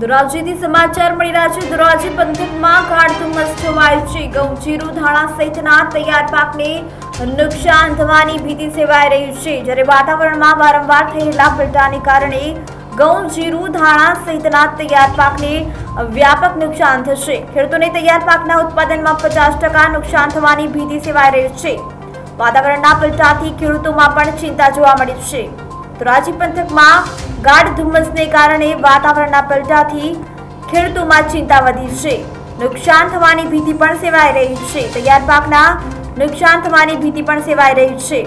ધોરાજીથી સમાચાર મળી રહ્યા છે. ધોરાજી પંથકમાં ગાઢ ધુમ્મસ છવાય છે. ઘઉં જીરું ધાણા સહિતના તૈયાર પાકને નુકસાન થવાની ભીતિ સેવાઈ રહી છે. જ્યારે વાતાવરણમાં વારંવાર થયેલા પલટાને કારણે ઘઉં જીરું ધાણા સહિતના તૈયાર પાકને વ્યાપક નુકસાન થશે. ખેડૂતોને તૈયાર પાકના ઉત્પાદનમાં પચાસ ટકા નુકસાન થવાની ભીતિ સેવાઈ રહી છે. વાતાવરણના પલટાથી ખેડૂતોમાં પણ ચિંતા જોવા મળી છે. ધોરાજી પંથકમાં ગાઢ ધુમ્મસને કારણે વાતાવરણના પલટાથી ખેડૂતોમાં ચિંતા વધી છે. નુકસાન થવાની ભીતિ પણ સેવાઈ રહી છે. તૈયાર પાકના નુકસાન થવાની ભીતિ પણ સેવાઈ રહી છે.